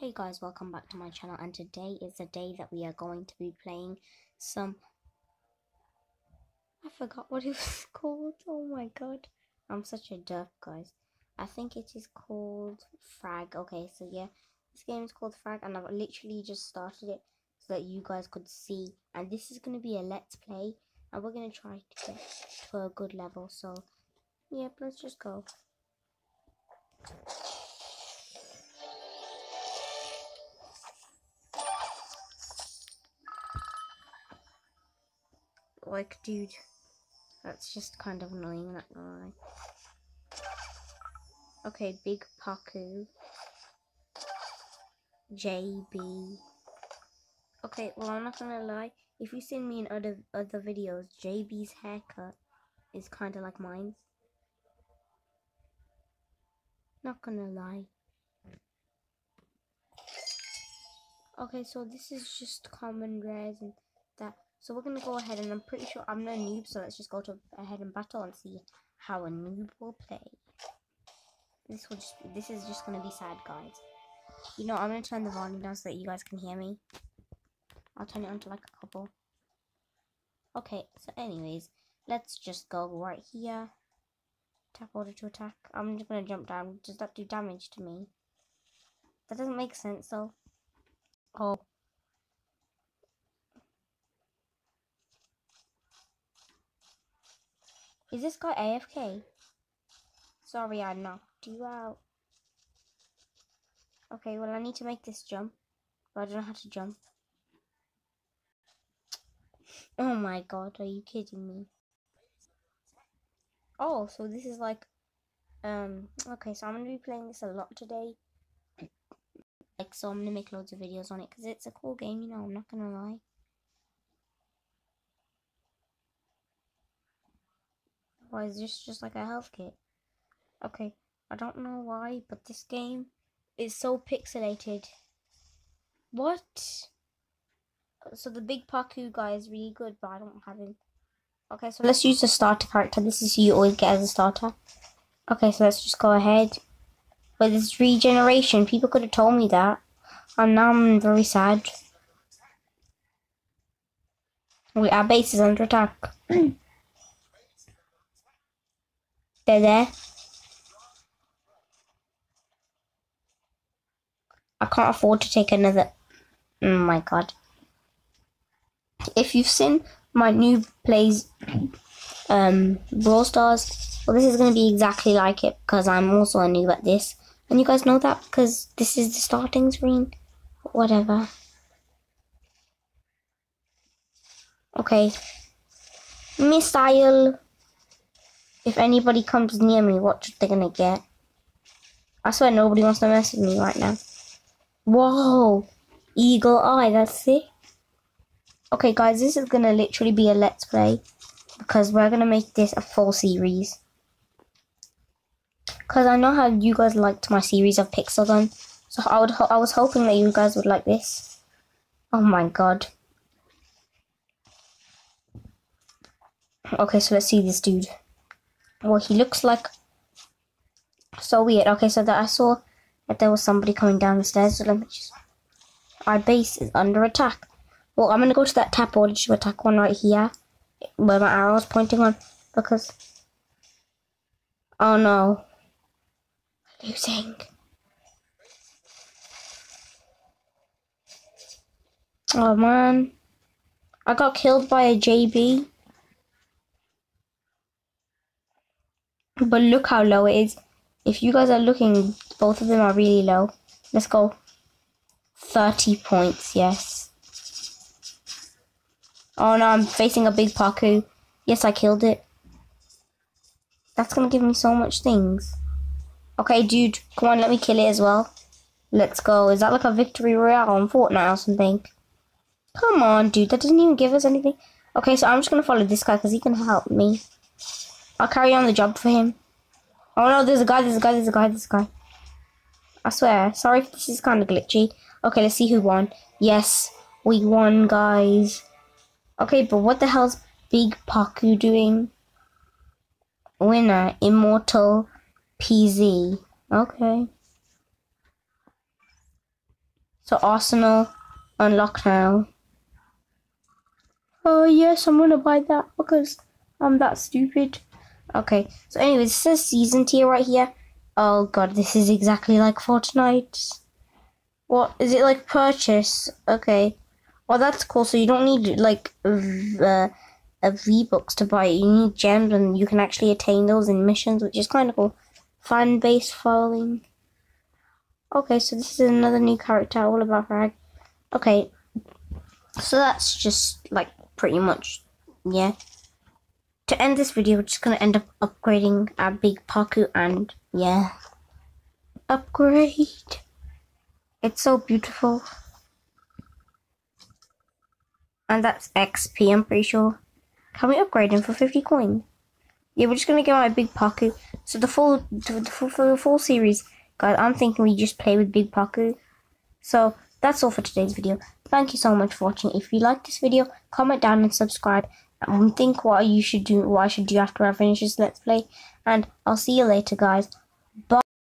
Hey guys, welcome back to my channel and today is the day that we are going to be playing some... I forgot what it was called, oh my god. I'm such a derp guys. I think it is called Frag. Okay, so yeah, this game is called Frag and I've literally just started it so that you guys could see. And this is going to be a let's play and we're going to try to get to a good level. So yeah, let's just go. Like, dude, that's just kind of annoying, not gonna lie. Okay, Big Paku. JB. Okay, well, I'm not gonna lie. If you've seen me in other other videos, JB's haircut is kind of like mine. Not gonna lie. Okay, so this is just common rares and that. So we're gonna go ahead and I'm pretty sure I'm no noob, so let's just go to ahead and battle and see how a noob will play. This will just this is just gonna be sad guys. You know I'm gonna turn the volume down so that you guys can hear me. I'll turn it on to like a couple. Okay, so anyways, let's just go right here. Tap order to attack. I'm just gonna jump down. Does that do damage to me? That doesn't make sense though. Oh, Is this guy AFK? Sorry, I knocked you out. Okay, well, I need to make this jump. But I don't know how to jump. Oh my god, are you kidding me? Oh, so this is like... Um, okay, so I'm going to be playing this a lot today. Like, so I'm going to make loads of videos on it. Because it's a cool game, you know, I'm not going to lie. Why is this just like a health kit? Okay, I don't know why, but this game is so pixelated. What? So the big Paku guy is really good, but I don't have him. Okay, so let's use the starter character. This is who you always get as a starter. Okay, so let's just go ahead. But this regeneration, people could have told me that. And now I'm very sad. Wait, our base is under attack. There. I can't afford to take another. Oh my god. If you've seen my new plays, um, Brawl Stars, well, this is going to be exactly like it because I'm also a noob at this. And you guys know that because this is the starting screen. Whatever. Okay. Missile. If anybody comes near me, what they're gonna get? I swear nobody wants to mess with me right now. Whoa! Eagle Eye, that's it. Okay, guys, this is gonna literally be a let's play because we're gonna make this a full series. Because I know how you guys liked my series of Pixel Gun, so I would I was hoping that you guys would like this. Oh my god. Okay, so let's see this dude. Well, he looks like so weird. Okay, so that I saw that there was somebody coming down the stairs. So let me just. Our base is under attack. Well, I'm gonna go to that tap order to attack one right here, where my arrow is pointing on, because. Oh no. Losing. Oh man. I got killed by a JB. But look how low it is. If you guys are looking, both of them are really low. Let's go. 30 points, yes. Oh no, I'm facing a big Paku. Yes, I killed it. That's gonna give me so much things. Okay, dude, come on, let me kill it as well. Let's go. Is that like a victory royale on Fortnite or something? Come on, dude, that doesn't even give us anything. Okay, so I'm just gonna follow this guy because he can help me. I'll carry on the job for him. Oh no, there's a guy, there's a guy, there's a guy, there's a guy. I swear. Sorry if this is kind of glitchy. Okay, let's see who won. Yes, we won, guys. Okay, but what the hell's Big Paku doing? Winner, Immortal PZ. Okay. So Arsenal unlocked now. Oh yes, I'm gonna buy that because I'm that stupid. Okay, so anyway, this says season tier right here. Oh god, this is exactly like Fortnite. What is it like purchase? Okay. Well, that's cool. So you don't need like uh, a V-Bucks to buy it. You need gems and you can actually attain those in missions, which is kind of cool. Fan base following. Okay, so this is another new character, all about Frag. Okay, so that's just like pretty much, yeah. To end this video, we're just gonna end up upgrading our big Paku and yeah. Upgrade. It's so beautiful. And that's XP, I'm pretty sure. Can we upgrade him for 50 coin? Yeah, we're just gonna get my big Paku. So the full, the full, the full series, guys, I'm thinking we just play with big Paku. So that's all for today's video. Thank you so much for watching. If you like this video, comment down and subscribe. And think what you should do, I should do after I finish this let's play. And I'll see you later, guys. Bye.